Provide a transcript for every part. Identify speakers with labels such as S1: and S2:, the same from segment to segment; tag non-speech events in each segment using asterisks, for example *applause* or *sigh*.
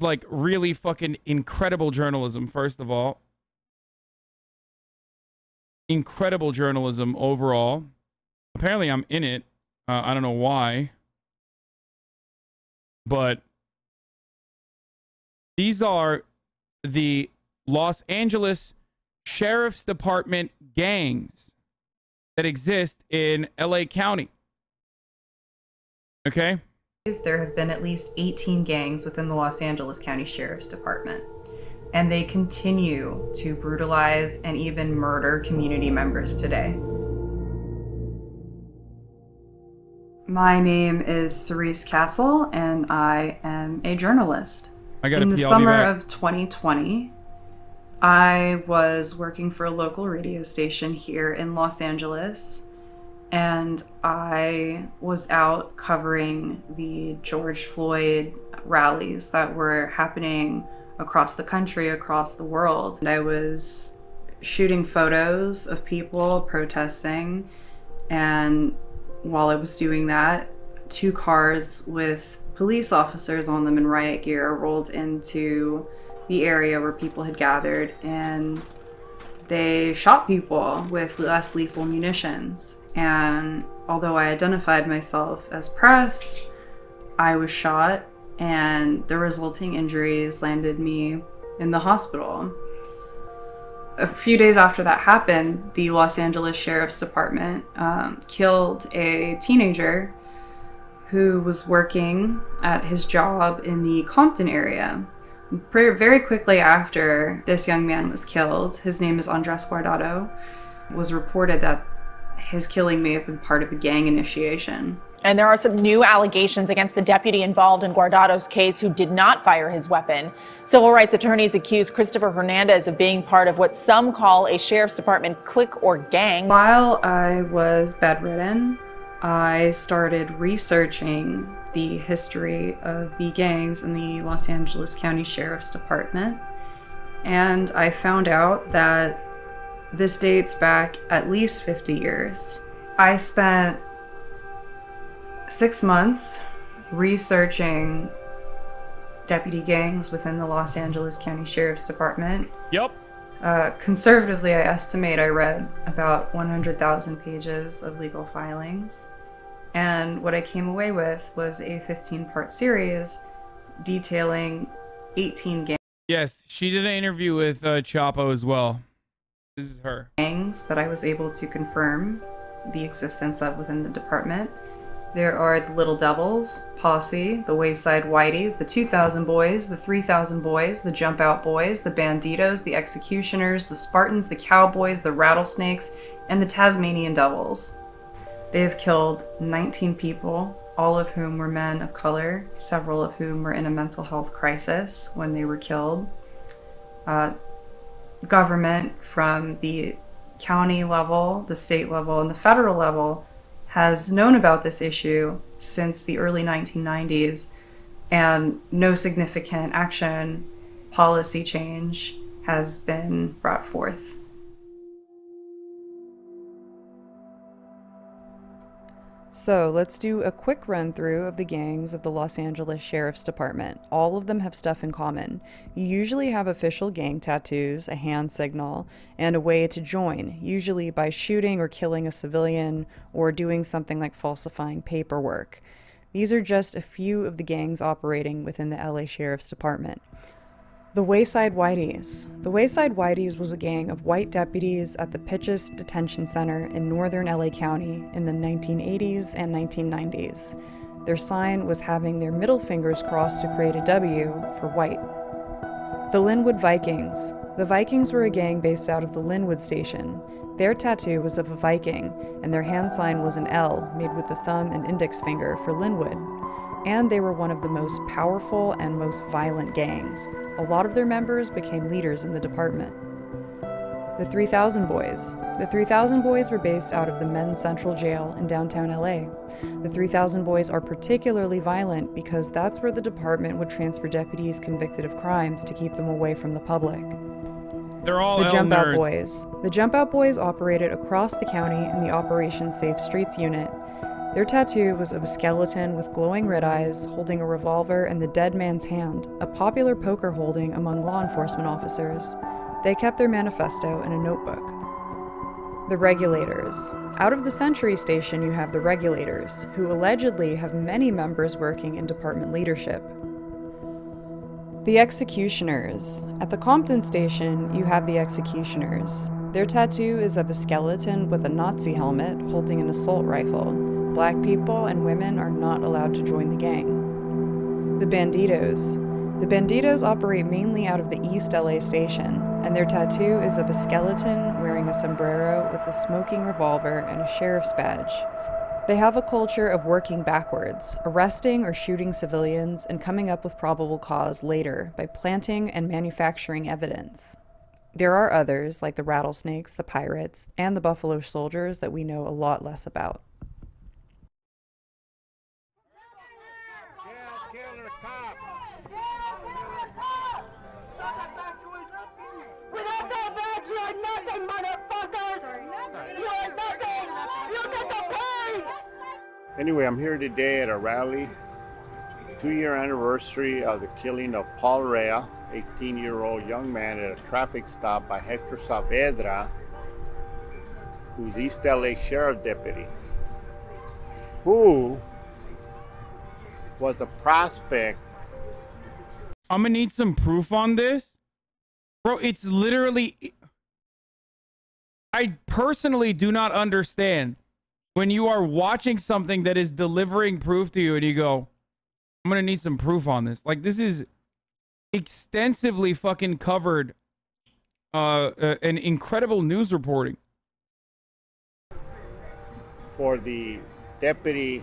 S1: Like really fucking incredible journalism, first of all. Incredible journalism overall. Apparently, I'm in it. Uh, I don't know why. But these are the Los Angeles Sheriff's Department gangs that exist in LA County. Okay?
S2: There have been at least 18 gangs within the Los Angeles County Sheriff's Department, and they continue to brutalize and even murder community members today. My name is Cerise Castle, and I am a journalist.
S1: I got
S2: In the summer
S1: back.
S2: of 2020, I was working for a local radio station here in Los Angeles, and I was out covering the George Floyd rallies that were happening across the country, across the world. And I was shooting photos of people protesting, and while I was doing that, two cars with police officers on them in riot gear rolled into the area where people had gathered and they shot people with less lethal munitions. And although I identified myself as press, I was shot, and the resulting injuries landed me in the hospital. A few days after that happened, the Los Angeles Sheriff's Department um, killed a teenager who was working at his job in the Compton area. Very very quickly after this young man was killed, his name is Andres Guardado, was reported that his killing may have been part of a gang initiation.
S3: And there are some new allegations against the deputy involved in Guardado's case who did not fire his weapon. Civil rights attorneys accuse Christopher Hernandez of being part of what some call a sheriff's department clique or gang.
S2: While I was bedridden, I started researching the history of the gangs in the Los Angeles County Sheriff's Department. And I found out that this dates back at least 50 years. I spent six months researching deputy gangs within the Los Angeles County Sheriff's Department.
S1: Yep.
S2: Uh, conservatively, I estimate I read about 100,000 pages of legal filings. And what I came away with was a 15 part series detailing 18 gangs.
S1: Yes, she did an interview with uh, Chapo as well. This is her.
S2: gangs that I was able to confirm the existence of within the department. There are the Little Devils, Posse, the Wayside Whiteys, the 2000 Boys, the 3000 Boys, the Jump Out Boys, the Banditos, the Executioners, the Spartans, the Cowboys, the Rattlesnakes, and the Tasmanian Devils. They have killed 19 people, all of whom were men of color, several of whom were in a mental health crisis when they were killed. Uh, government from the county level, the state level, and the federal level has known about this issue since the early 1990s, and no significant action, policy change has been brought forth.
S4: So let's do a quick run through of the gangs of the Los Angeles Sheriff's Department. All of them have stuff in common. You usually have official gang tattoos, a hand signal, and a way to join, usually by shooting or killing a civilian or doing something like falsifying paperwork. These are just a few of the gangs operating within the LA Sheriff's Department. The Wayside Whiteys. The Wayside Whiteys was a gang of white deputies at the Pitchess Detention Center in northern LA County in the 1980s and 1990s. Their sign was having their middle fingers crossed to create a W for white. The Lynwood Vikings. The Vikings were a gang based out of the Lynwood Station. Their tattoo was of a Viking, and their hand sign was an L made with the thumb and index finger for Lynwood and they were one of the most powerful and most violent gangs. A lot of their members became leaders in the department. The 3000 Boys. The 3000 Boys were based out of the Men's Central Jail in downtown LA. The 3000 Boys are particularly violent because that's where the department would transfer deputies convicted of crimes to keep them away from the public.
S1: They're all
S4: The
S1: L
S4: Jump Out. Boys. The Jump Out Boys operated across the county in the Operation Safe Streets unit.
S2: Their tattoo was of a skeleton with glowing red eyes holding a revolver in the dead man's hand, a popular poker holding among law enforcement officers. They kept their manifesto in a notebook. The regulators. Out of the Century Station, you have the regulators, who allegedly have many members working in department leadership. The executioners. At the Compton Station, you have the executioners. Their tattoo is of a skeleton with a Nazi helmet holding an assault rifle. Black people and women are not allowed to join the gang. The Banditos. The Banditos operate mainly out of the East LA station, and their tattoo is of a skeleton wearing a sombrero with a smoking revolver and a sheriff's badge. They have a culture of working backwards, arresting or shooting civilians and coming up with probable cause later by planting and manufacturing evidence. There are others, like the rattlesnakes, the pirates, and the buffalo soldiers, that we know a lot less about.
S5: Anyway, I'm here today at a rally, two year anniversary of the killing of Paul Rea, 18 year old young man at a traffic stop by Hector Saavedra, who's East LA Sheriff Deputy, who was a prospect.
S1: I'm gonna need some proof on this. Bro, it's literally. I personally do not understand when you are watching something that is delivering proof to you and you go, I'm gonna need some proof on this. Like, this is extensively fucking covered uh, uh an incredible news reporting.
S5: for the deputy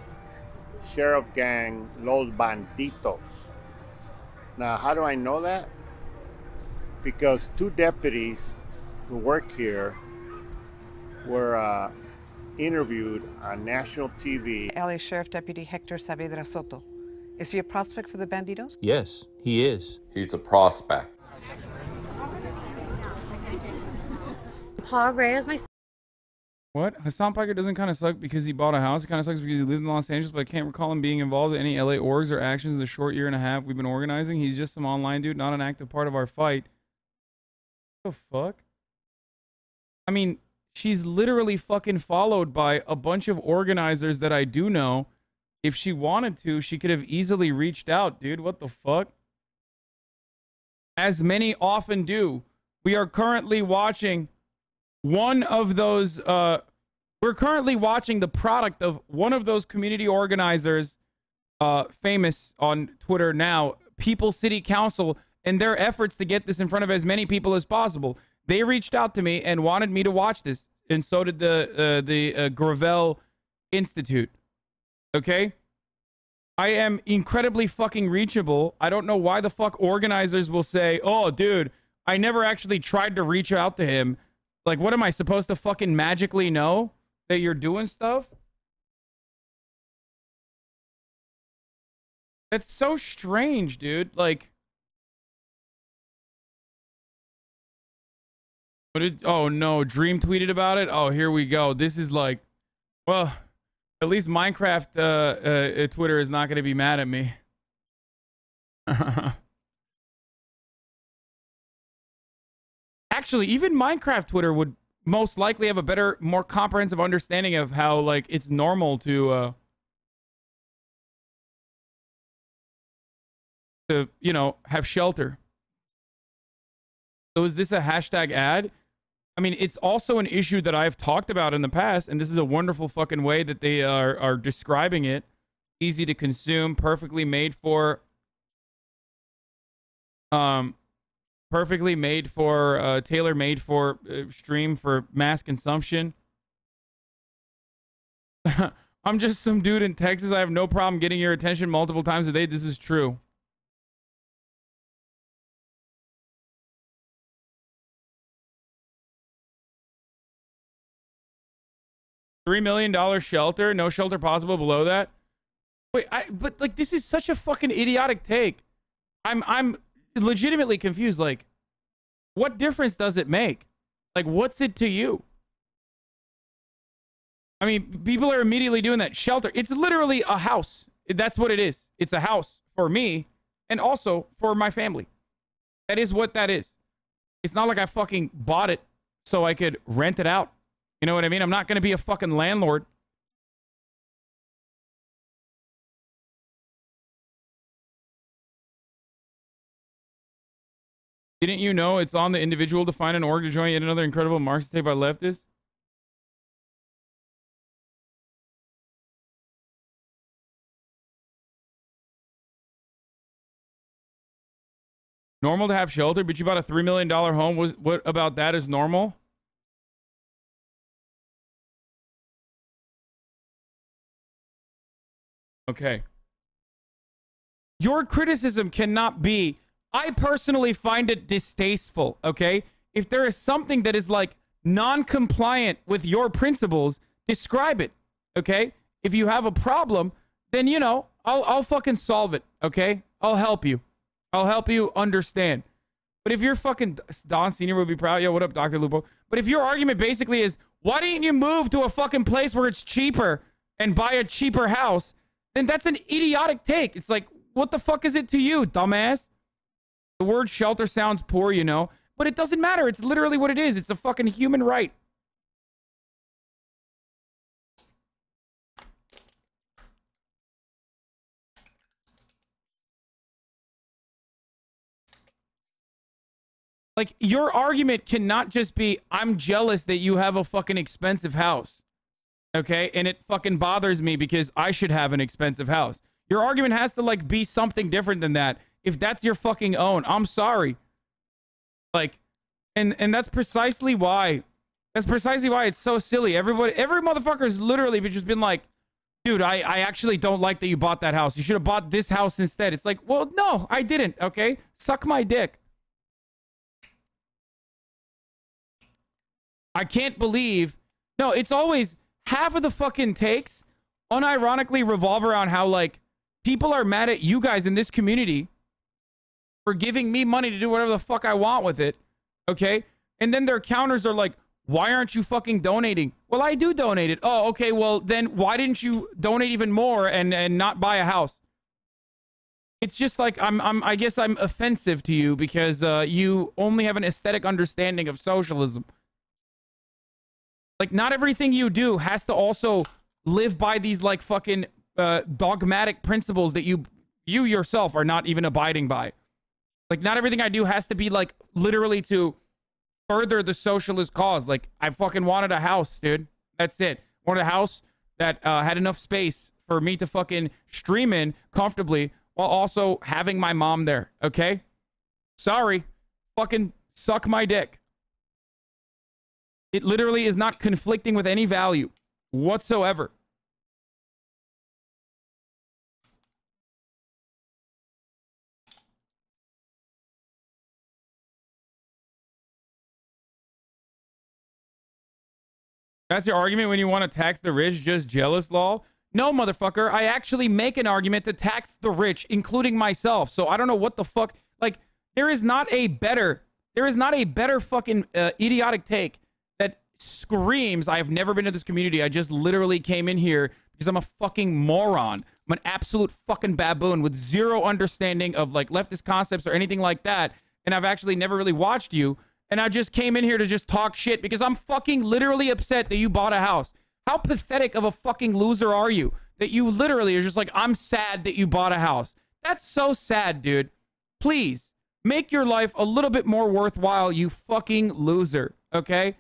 S5: sheriff gang Los Banditos. Now, how do I know that? Because two deputies who work here were uh, interviewed on national TV.
S6: LA Sheriff Deputy Hector Saavedra Soto. Is he a prospect for the Banditos?
S7: Yes, he is.
S8: He's a prospect.
S9: Paul Rea is my
S1: What? Hasan Piker doesn't kind of suck because he bought a house. It kind of sucks because he lived in Los Angeles, but I can't recall him being involved in any LA orgs or actions in the short year and a half we've been organizing. He's just some online dude, not an active part of our fight. What the fuck? I mean, she's literally fucking followed by a bunch of organizers that I do know. If she wanted to, she could have easily reached out, dude. What the fuck? As many often do. We are currently watching one of those uh we're currently watching the product of one of those community organizers uh famous on Twitter now People City Council and their efforts to get this in front of as many people as possible they reached out to me and wanted me to watch this and so did the uh, the uh, Gravel Institute okay I am incredibly fucking reachable. I don't know why the fuck organizers will say, "Oh, dude, I never actually tried to reach out to him." Like, what am I supposed to fucking magically know that you're doing stuff? That's so strange, dude. Like, what did? Oh no, Dream tweeted about it. Oh, here we go. This is like, well, at least Minecraft uh, uh, Twitter is not going to be mad at me. *laughs* Actually, even Minecraft Twitter would most likely have a better, more comprehensive understanding of how like it's normal to uh, to you know have shelter. So is this a hashtag ad? I mean, it's also an issue that I've talked about in the past, and this is a wonderful fucking way that they are are describing it. Easy to consume, perfectly made for um perfectly made for uh tailor made for uh, stream for mass consumption. *laughs* I'm just some dude in Texas. I have no problem getting your attention multiple times a day. This is true. Three million dollar shelter, no shelter possible below that. Wait, I but like this is such a fucking idiotic take. I'm I'm legitimately confused. Like, what difference does it make? Like, what's it to you? I mean, people are immediately doing that. Shelter. It's literally a house. That's what it is. It's a house for me and also for my family. That is what that is. It's not like I fucking bought it so I could rent it out. You know what I mean? I'm not going to be a fucking landlord. Didn't you know it's on the individual to find an org to join yet another incredible Marxist take by leftists? Normal to have shelter, but you bought a $3 million home. What about that is normal? Okay. Your criticism cannot be, I personally find it distasteful, okay? If there is something that is like non compliant with your principles, describe it, okay? If you have a problem, then, you know, I'll, I'll fucking solve it, okay? I'll help you. I'll help you understand. But if you're fucking Don Senior would be proud. Yo, what up, Dr. Lupo? But if your argument basically is, why didn't you move to a fucking place where it's cheaper and buy a cheaper house? Then that's an idiotic take. It's like, what the fuck is it to you, dumbass? The word shelter sounds poor, you know, but it doesn't matter. It's literally what it is. It's a fucking human right. Like your argument cannot just be I'm jealous that you have a fucking expensive house. Okay? And it fucking bothers me because I should have an expensive house. Your argument has to like be something different than that. If that's your fucking own, I'm sorry. Like and and that's precisely why that's precisely why it's so silly. Everybody every motherfucker has literally just been like, dude, I, I actually don't like that you bought that house. You should have bought this house instead. It's like, well, no, I didn't, okay? Suck my dick. I can't believe. No, it's always half of the fucking takes unironically revolve around how like people are mad at you guys in this community for giving me money to do whatever the fuck I want with it. Okay? And then their counters are like, why aren't you fucking donating? Well, I do donate it. Oh, okay. Well, then why didn't you donate even more and and not buy a house? It's just like I'm I'm I guess I'm offensive to you because uh, you only have an aesthetic understanding of socialism. Like, not everything you do has to also live by these like fucking uh, dogmatic principles that you you yourself are not even abiding by. Like, not everything I do has to be like literally to further the socialist cause. Like, I fucking wanted a house, dude. That's it. Wanted a house that uh, had enough space for me to fucking stream in comfortably while also having my mom there. Okay. Sorry. Fucking suck my dick. It literally is not conflicting with any value whatsoever. That's your argument when you want to tax the rich, just jealous law? No, motherfucker. I actually make an argument to tax the rich, including myself. So I don't know what the fuck. Like, there is not a better, there is not a better fucking uh, idiotic take screams, I have never been to this community. I just literally came in here because I'm a fucking moron. I'm an absolute fucking baboon with zero understanding of like leftist concepts or anything like that. And I've actually never really watched you. And I just came in here to just talk shit because I'm fucking literally upset that you bought a house. How pathetic of a fucking loser are you that you literally are just like, I'm sad that you bought a house? That's so sad, dude. Please make your life a little bit more worthwhile, you fucking loser. Okay?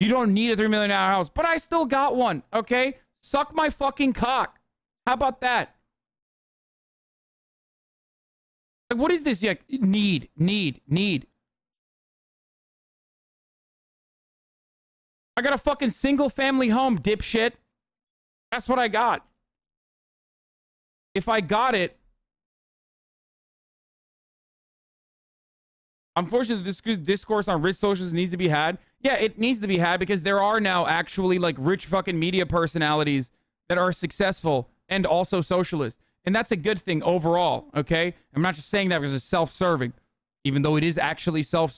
S1: You don't need a $3 million house, but I still got one, okay? Suck my fucking cock. How about that? Like, what is this? Like, need, need, need. I got a fucking single family home, dipshit. That's what I got. If I got it, unfortunately, this discourse on rich socials needs to be had. Yeah, it needs to be had because there are now actually like rich fucking media personalities that are successful and also socialist. And that's a good thing overall, okay? I'm not just saying that because it's self serving, even though it is actually self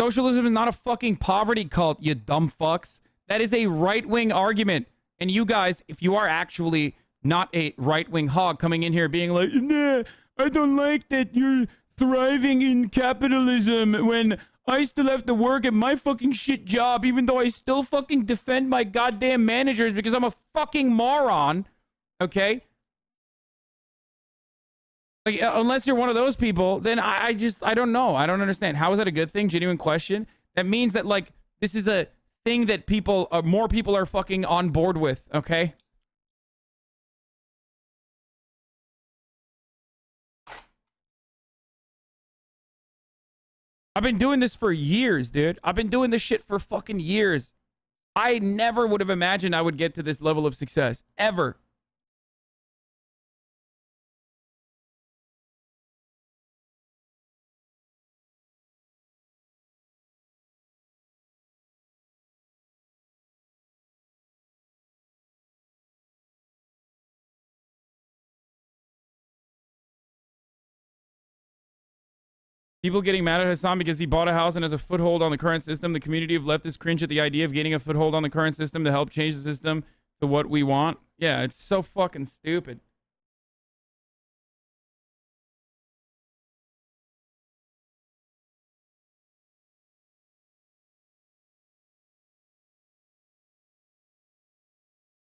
S1: Socialism is not a fucking poverty cult, you dumb fucks. That is a right wing argument. And you guys, if you are actually not a right wing hog coming in here being like, nah, I don't like that you're thriving in capitalism when I still have to work at my fucking shit job, even though I still fucking defend my goddamn managers because I'm a fucking moron. Okay? Like, uh, unless you're one of those people, then I, I just, I don't know. I don't understand. How is that a good thing? Genuine question. That means that, like, this is a thing that people, uh, more people are fucking on board with. Okay? I've been doing this for years, dude. I've been doing this shit for fucking years. I never would have imagined I would get to this level of success. Ever. People getting mad at Hasan because he bought a house and has a foothold on the current system. The community of leftists cringe at the idea of getting a foothold on the current system to help change the system to what we want. Yeah, it's so fucking stupid.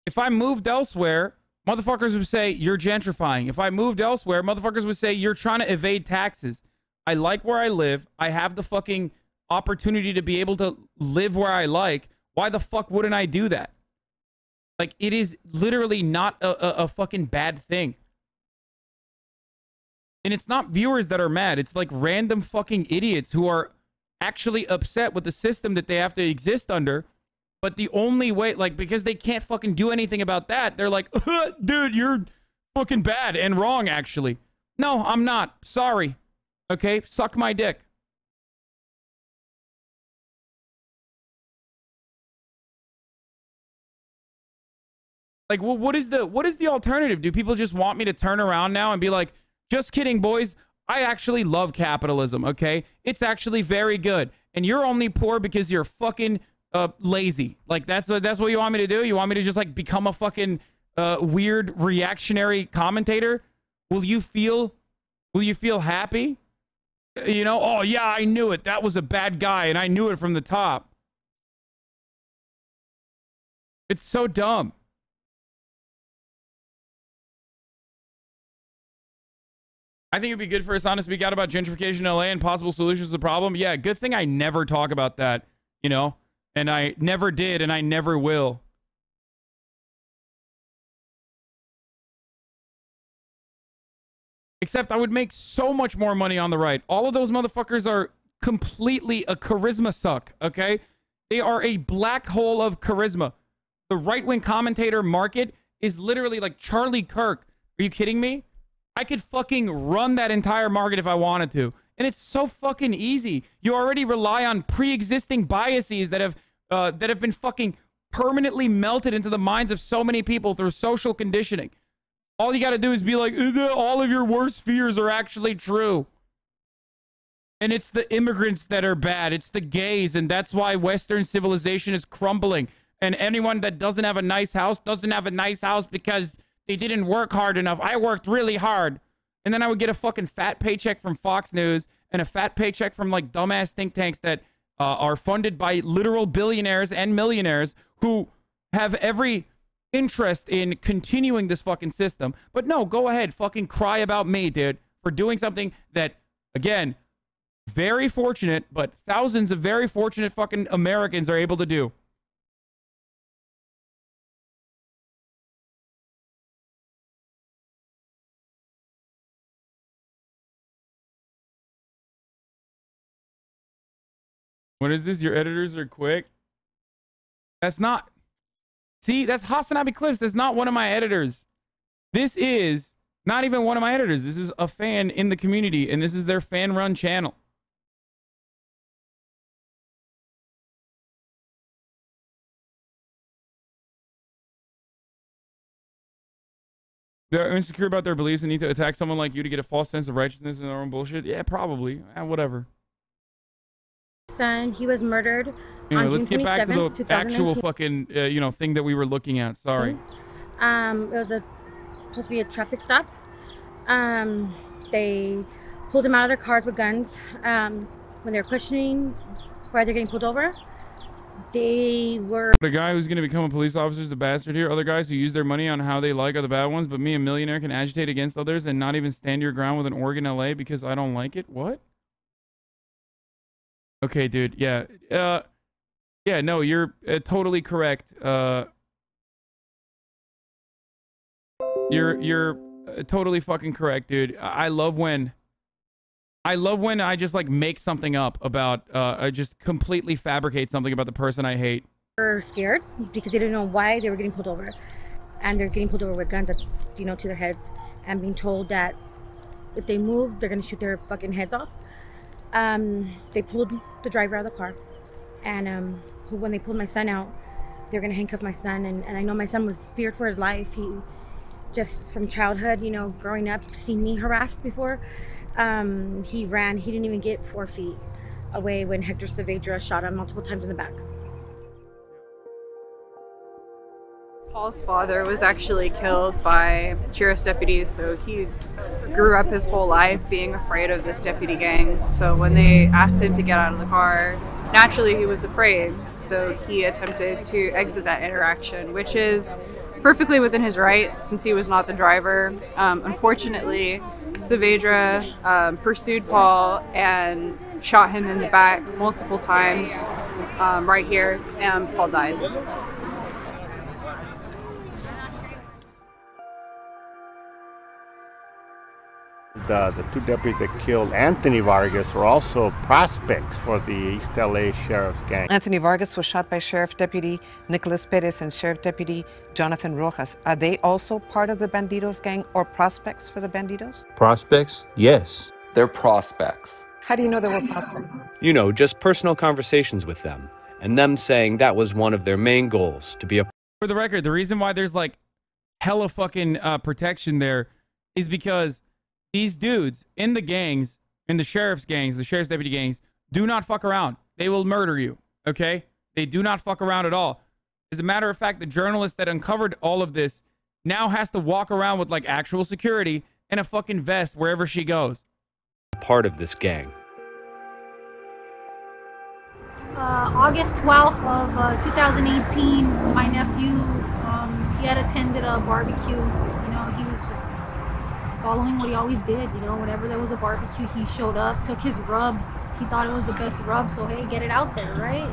S1: If I moved elsewhere, motherfuckers would say you're gentrifying. If I moved elsewhere, motherfuckers would say you're trying to evade taxes. I like where I live. I have the fucking opportunity to be able to live where I like. Why the fuck wouldn't I do that? Like, it is literally not a, a, a fucking bad thing. And it's not viewers that are mad. It's like random fucking idiots who are actually upset with the system that they have to exist under. But the only way, like, because they can't fucking do anything about that, they're like, *laughs* dude, you're fucking bad and wrong, actually. No, I'm not. Sorry. Okay, suck my dick. Like, well, what is the what is the alternative? Do people just want me to turn around now and be like, just kidding, boys? I actually love capitalism. Okay, it's actually very good, and you're only poor because you're fucking uh, lazy. Like that's what that's what you want me to do? You want me to just like become a fucking uh, weird reactionary commentator? Will you feel will you feel happy? You know, oh yeah, I knew it. That was a bad guy, and I knew it from the top. It's so dumb. I think it'd be good for Hasan to speak out about gentrification in LA and possible solutions to the problem. Yeah, good thing I never talk about that, you know? And I never did, and I never will. Except I would make so much more money on the right. All of those motherfuckers are completely a charisma suck, okay? They are a black hole of charisma. The right-wing commentator market is literally like Charlie Kirk. Are you kidding me? I could fucking run that entire market if I wanted to. And it's so fucking easy. You already rely on pre-existing biases that have uh, that have been fucking permanently melted into the minds of so many people through social conditioning. All you got to do is be like, all of your worst fears are actually true. And it's the immigrants that are bad. It's the gays. And that's why Western civilization is crumbling. And anyone that doesn't have a nice house doesn't have a nice house because they didn't work hard enough. I worked really hard. And then I would get a fucking fat paycheck from Fox News and a fat paycheck from like dumbass think tanks that uh, are funded by literal billionaires and millionaires who have every interest in continuing this fucking system. But no, go ahead, fucking cry about me, dude, for doing something that, again, very fortunate, but thousands of very fortunate fucking Americans are able to do. What is this? Your editors are quick? That's not. See, that's Hasanabi Clips. That's not one of my editors. This is not even one of my editors. This is a fan in the community, and this is their fan run channel. They're insecure about their beliefs and need to attack someone like you to get a false sense of righteousness and their own bullshit. Yeah, probably. Eh, whatever.
S9: son, he was murdered
S1: Anyway, let's get back to the actual fucking uh, you know thing that we were looking at. Sorry.
S9: Um, it was a supposed to be a traffic stop. Um, they pulled him out of their cars with guns. Um, when they were questioning why they're getting pulled over, they were
S1: The guy who's going to become a police officer is the bastard here. Other guys who use their money on how they like are the bad ones. But me, a millionaire, can agitate against others and not even stand your ground with an org in LA because I don't like it. What? Okay, dude. Yeah. Uh, yeah. No, you're uh, totally correct. Uh, you're you're uh, totally fucking correct, dude. I love when. I love when I just like make something up about. Uh, I just completely fabricate something about the person I hate.
S9: were scared because they didn't know why they were getting pulled over, and they're getting pulled over with guns, at, you know, to their heads, and being told that if they move, they're gonna shoot their fucking heads off. Um, they pulled the driver out of the car, and um, when they pulled my son out, they're gonna handcuff my son, and, and I know my son was feared for his life. He just from childhood, you know, growing up, seen me harassed before. Um, he ran. He didn't even get four feet away when Hector Saavedra shot him multiple times in the back.
S2: Paul's father was actually killed by sheriff's deputies, so he grew up his whole life being afraid of this deputy gang. So when they asked him to get out of the car, naturally he was afraid. So he attempted to exit that interaction, which is perfectly within his right since he was not the driver. Um, unfortunately, Saavedra um, pursued Paul and shot him in the back multiple times um, right here, and Paul died.
S5: The, the two deputies that killed Anthony Vargas were also prospects for the East LA Sheriff's Gang.
S6: Anthony Vargas was shot by Sheriff Deputy Nicholas Perez and Sheriff Deputy Jonathan Rojas. Are they also part of the Bandidos gang or prospects for the Bandidos?
S7: Prospects? Yes.
S10: They're prospects.
S6: How do you know they were prospects?
S11: You know, just personal conversations with them, and them saying that was one of their main goals to be a
S1: For the record, the reason why there's like hella fucking uh, protection there is because these dudes in the gangs, in the sheriff's gangs, the sheriff's deputy gangs, do not fuck around. They will murder you. Okay? They do not fuck around at all. As a matter of fact, the journalist that uncovered all of this now has to walk around with like actual security and a fucking vest wherever she goes.
S11: part of this gang.
S12: uh, August 12th of uh, 2018, my nephew, um, he had attended a barbecue. You know, he was just following what he always did. You know, whenever there was a barbecue, he showed up, took his rub. He thought it was the best rub, so hey, get it out there, right?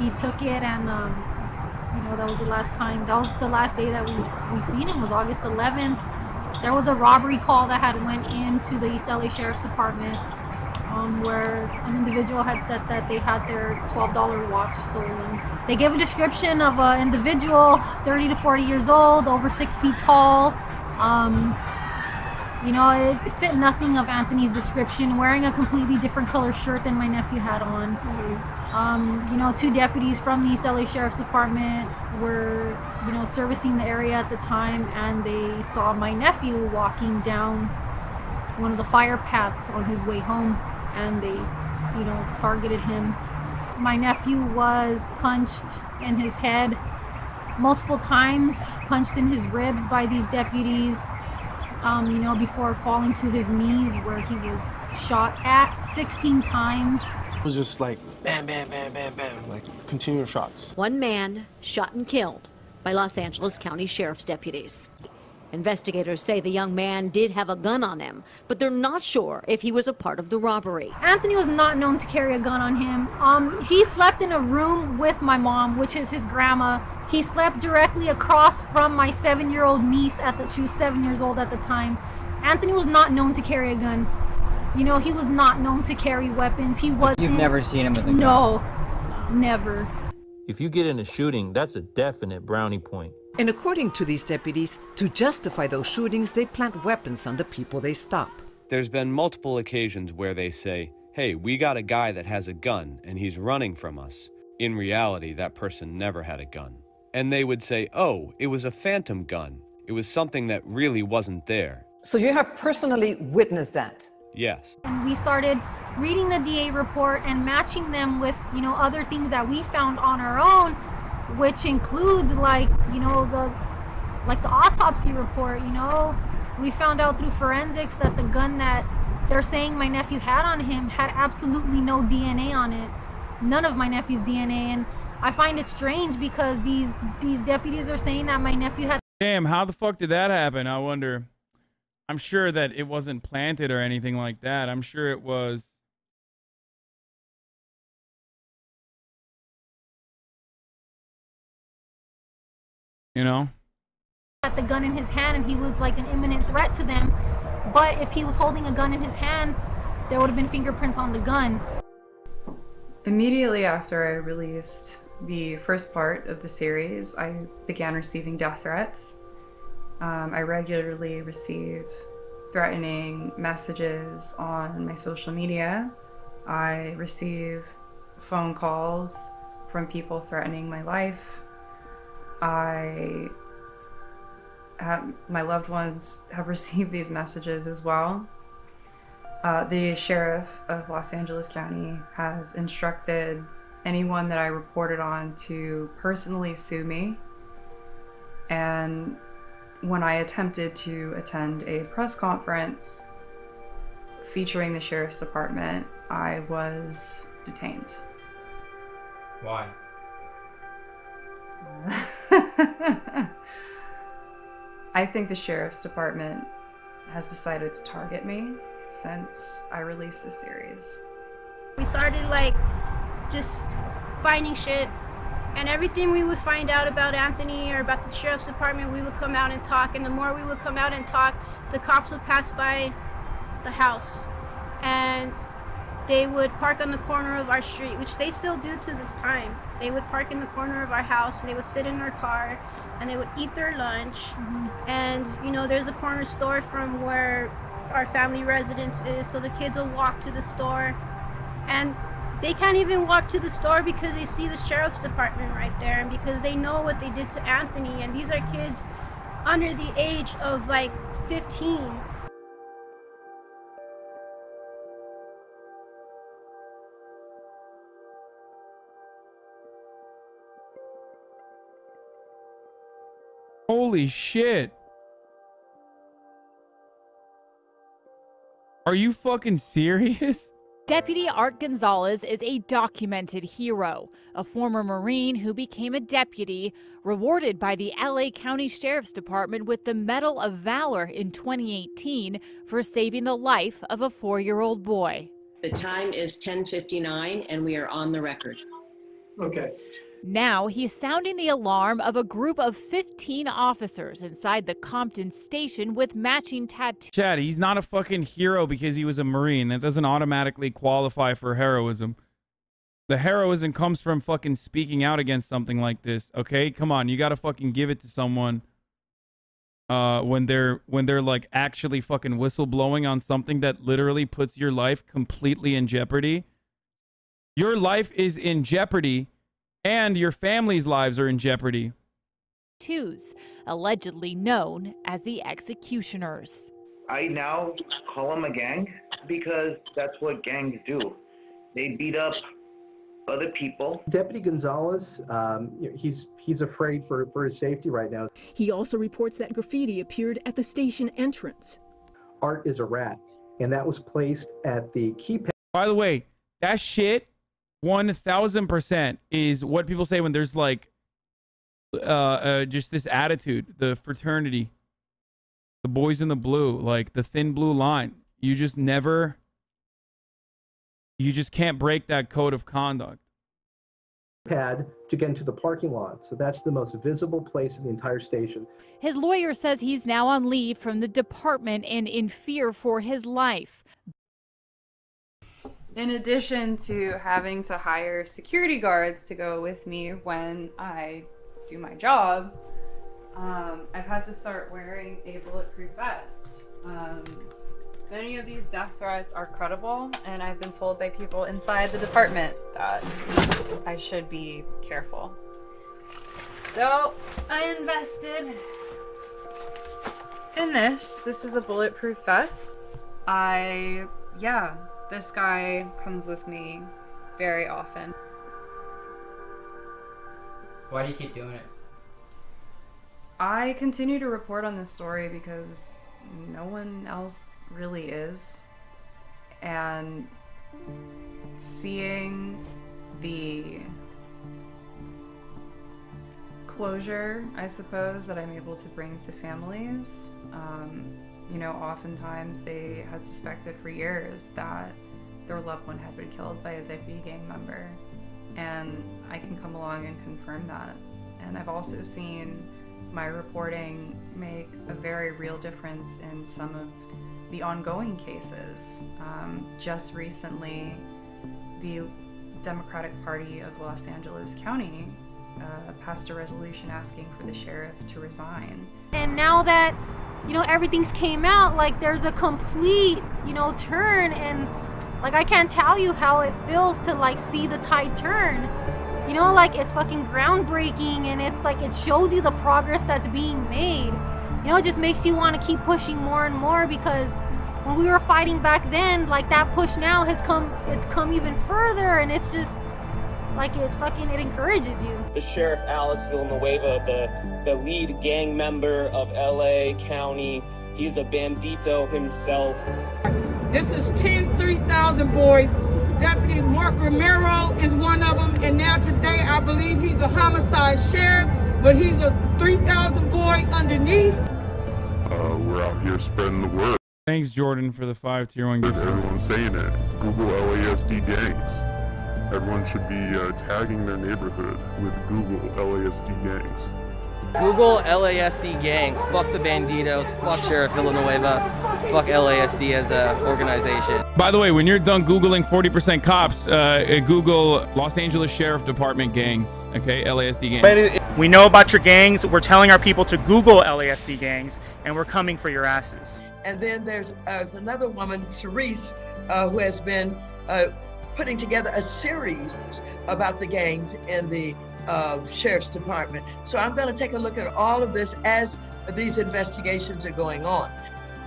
S12: He took it, and um, you know, that was the last time. That was the last day that we we seen him was August 11th. There was a robbery call that had went into the East LA Sheriff's Department um, where an individual had said that they had their $12 watch stolen. They gave a description of an individual, 30 to 40 years old, over six feet tall. Um, you know, it fit nothing of Anthony's description, wearing a completely different color shirt than my nephew had on. Um, you know, two deputies from the East LA Sheriff's Department were, you know, servicing the area at the time, and they saw my nephew walking down one of the fire paths on his way home, and they, you know, targeted him. My nephew was punched in his head multiple times, punched in his ribs by these deputies. Um, you know, before falling to his knees, where he was shot at 16 times.
S13: It was just like bam, bam, bam, bam, bam, like continual shots.
S14: One man shot and killed by Los Angeles County Sheriff's deputies. Investigators say the young man did have a gun on him, but they're not sure if he was a part of the robbery.
S12: Anthony was not known to carry a gun on him. Um, he slept in a room with my mom, which is his grandma. He slept directly across from my seven-year-old niece at the she was seven years old at the time. Anthony was not known to carry a gun. You know, he was not known to carry weapons. He was.
S15: You've never seen him with a gun?
S12: No, never.
S7: If you get in a shooting, that's a definite brownie point.
S16: And according to these deputies, to justify those shootings, they plant weapons on the people they stop.
S11: There's been multiple occasions where they say, hey, we got a guy that has a gun and he's running from us. In reality, that person never had a gun. And they would say, oh, it was a phantom gun. It was something that really wasn't there.
S6: So you have personally witnessed that?
S11: Yes.
S12: And we started reading the DA report and matching them with, you know, other things that we found on our own, which includes like, you know, the like the autopsy report, you know. We found out through forensics that the gun that they're saying my nephew had on him had absolutely no DNA on it. None of my nephew's DNA and I find it strange because these these deputies are saying that my nephew had
S1: Damn, how the fuck did that happen? I wonder. I'm sure that it wasn't planted or anything like that. I'm sure it was. You know?
S12: had the gun in his hand and he was like an imminent threat to them. But if he was holding a gun in his hand, there would have been fingerprints on the gun.
S2: Immediately after I released the first part of the series, I began receiving death threats. Um, I regularly receive threatening messages on my social media. I receive phone calls from people threatening my life. I have, my loved ones have *laughs* received these messages as well. Uh, the sheriff of Los Angeles County has instructed anyone that I reported on to personally sue me. And when I attempted to attend a press conference featuring the sheriff's department, I was detained.
S1: Why? *laughs*
S2: I think the sheriff's department has decided to target me since I released the series.
S10: We started like just finding shit and everything we would find out about Anthony or about the sheriff's department, we would come out and talk. And the more we would come out and talk, the cops would pass by the house and they would park on the corner of our street, which they still do to this time. They would park in the corner of our house and they would sit in our car and they would eat their lunch. Mm-hmm. And, you know, there's a corner store from where our family residence is, so the kids will walk to the store. And they can't even walk to the store because they see the sheriff's department right there and because they know what they did to Anthony. And these are kids under the age of like 15.
S1: Holy shit. Are you fucking serious?
S15: Deputy Art Gonzalez is a documented hero, a former Marine who became a deputy, rewarded by the LA County Sheriff's Department with the Medal of Valor in 2018 for saving the life of a four year old boy.
S17: The time is 10:59 and we are on the record.
S18: Okay.
S15: Now he's sounding the alarm of a group of 15 officers inside the Compton station with matching tattoos.
S1: Chad, he's not a fucking hero because he was a Marine. That doesn't automatically qualify for heroism. The heroism comes from fucking speaking out against something like this. Okay, come on, you gotta fucking give it to someone. Uh, when they're when they're like actually fucking whistleblowing on something that literally puts your life completely in jeopardy. Your life is in jeopardy, and your family's lives are in jeopardy.
S15: Tattoos, allegedly known as the executioners.
S19: I now call them a gang because that's what gangs do. They beat up other people.
S18: Deputy Gonzalez, um, he's he's afraid for, for his safety right now.
S20: He also reports that graffiti appeared at the station entrance.
S18: Art is a rat, and that was placed at the keypad.
S1: By the way, that shit, one thousand percent, is what people say when there's like, uh, uh, just this attitude, the fraternity, the boys in the blue, like the thin blue line. You just never, you just can't break that code of conduct.
S18: Pad to get into the parking lot, so that's the most visible place in the entire station.
S15: His lawyer says he's now on leave from the department and in fear for his life.
S2: In addition to having to hire security guards to go with me when I do my job, um, I've had to start wearing a bulletproof vest. Um, many of these death threats are credible, and I've been told by people inside the department that I should be careful. So I invested in this. This is a bulletproof vest. I yeah, this guy comes with me very often.
S21: Why do you keep doing it?
S2: I continue to report on this story because no one else really is. And seeing the closure, I suppose, that I'm able to bring to families. Um, you know, oftentimes they had suspected for years that their loved one had been killed by a deputy gang member. And I can come along and confirm that. And I've also seen my reporting make a very real difference in some of the ongoing cases. Um, just recently, the Democratic Party of Los Angeles County uh, passed a resolution asking for the sheriff to resign.
S12: And now that, you know, everything's came out, like there's a complete, you know, turn and like I can't tell you how it feels to like see the tide turn. You know, like it's fucking groundbreaking and it's like it shows you the progress that's being made. You know, it just makes you want to keep pushing more and more because when we were fighting back then, like that push now has come it's come even further and it's just like it fucking it encourages you.
S22: The sheriff Alex Villanueva, the the lead gang member of LA County, he's a bandito himself.
S23: This is 10 3000 boys. Deputy Mark Romero is one of them, and now today I believe he's a homicide sheriff, but he's a 3000 boy underneath.
S24: Uh, we're out here spreading the word.
S1: Thanks, Jordan, for the five tier one gift.
S24: Everyone's saying it. Google LASD gangs. Everyone should be uh, tagging their neighborhood with Google LASD gangs.
S25: Google LASD gangs. Fuck the Banditos. Fuck Sheriff Villanueva. Fuck LASD as a organization.
S1: By the way, when you're done Googling 40% cops, uh, Google Los Angeles Sheriff Department gangs. Okay, LASD gangs.
S26: We know about your gangs. We're telling our people to Google LASD gangs, and we're coming for your asses.
S27: And then there's, uh, there's another woman, Cerise, uh, who has been uh, putting together a series about the gangs in the uh, sheriff's department. So I'm going to take a look at all of this as these investigations are going on.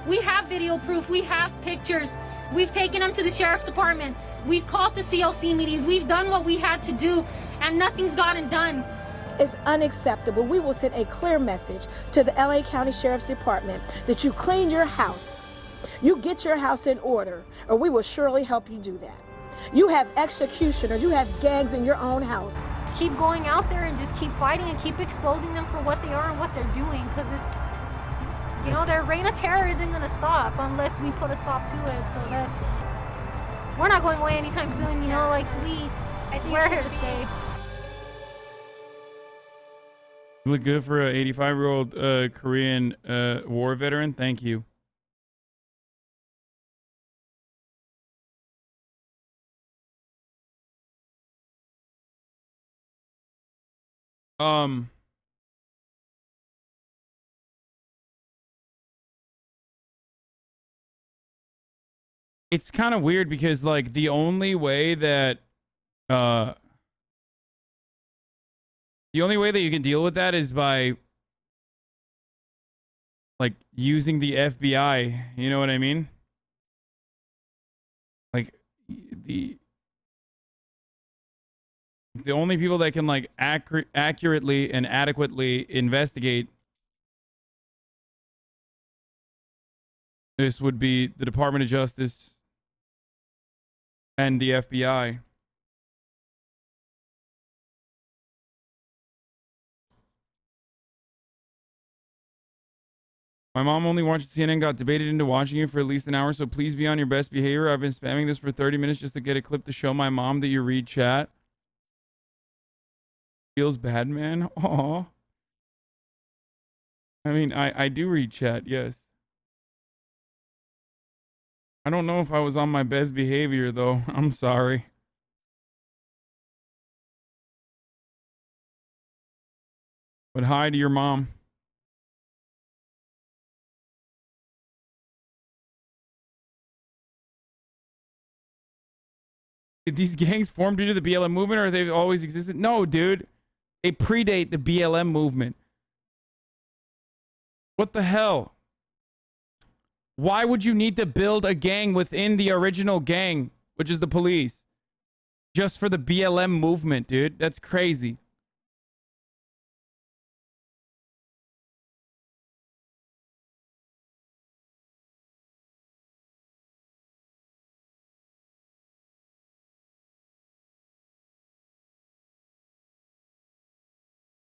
S12: We have video proof. We have pictures. We've taken them to the sheriff's department. We've called the CLC meetings. We've done what we had to do, and nothing's gotten done.
S28: It's unacceptable. We will send a clear message to the LA County Sheriff's Department that you clean your house. You get your house in order, or we will surely help you do that. You have executioners, you have gangs in your own house.
S12: Keep going out there and just keep fighting and keep exposing them for what they are and what they're doing because it's, you know, their reign of terror isn't going to stop unless we put a stop to it. So that's, we're not going away anytime soon, you know, like we, I think we're here to stay.
S1: You look good for an 85 year old uh, Korean uh, war veteran. Thank you. Um. It's kind of weird because like the only way that uh the only way that you can deal with that is by like using the FBI, you know what I mean? Like the the only people that can like accurate, accurately and adequately investigate this would be the Department of Justice and the FBI. My mom only watched CNN, got debated into watching it for at least an hour, so please be on your best behavior. I've been spamming this for 30 minutes just to get a clip to show my mom that you read chat. Feels bad, man. *laughs* Aw. I mean, I, I do read chat, yes. I don't know if I was on my best behavior, though. *laughs* I'm sorry. But hi to your mom. Did these *laughs* gangs form due to the BLM movement or they've always existed? No, dude. They predate the BLM movement. What the hell? Why would you need to build a gang within the original gang, which is the police? Just for the BLM movement, dude. That's crazy.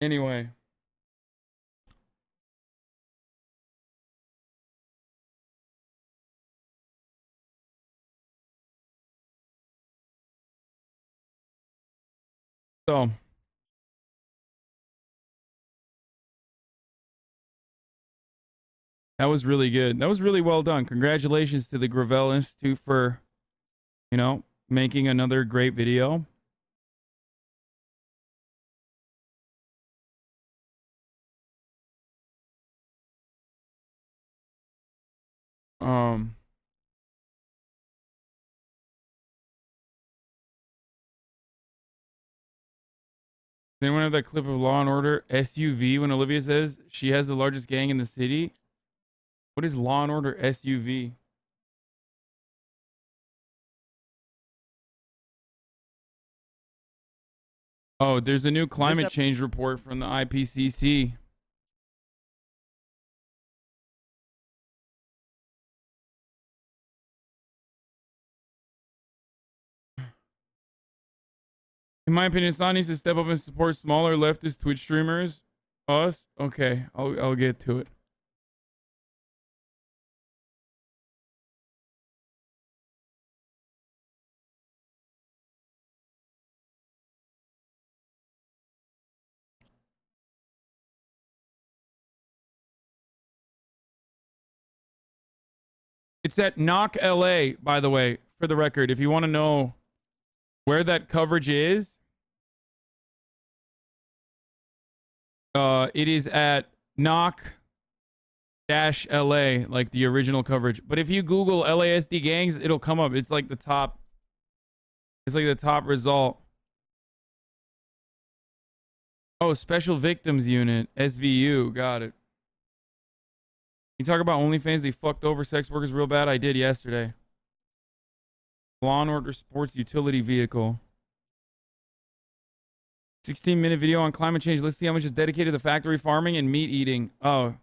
S1: Anyway. So. That was really good. That was really well done. Congratulations to the Gravel Institute for, you know, making another great video. Um. Does anyone have that clip of Law and Order SUV when Olivia says she has the largest gang in the city? What is Law and Order SUV? Oh, there's a new climate change report from the IPCC. In my opinion, Son needs to step up and support smaller leftist Twitch streamers. Us? Okay, I'll I'll get to it. It's at Knock LA, by the way, for the record. If you want to know where that coverage is, uh, it is at Knock dash LA, like the original coverage. But if you Google LASD gangs, it'll come up. It's like the top. It's like the top result. Oh, Special Victims Unit, SVU. Got it. You talk about OnlyFans, they fucked over sex workers real bad. I did yesterday. Law and Order Sports Utility Vehicle. 16 minute video on climate change. Let's see how much is dedicated to factory farming and meat eating. Oh.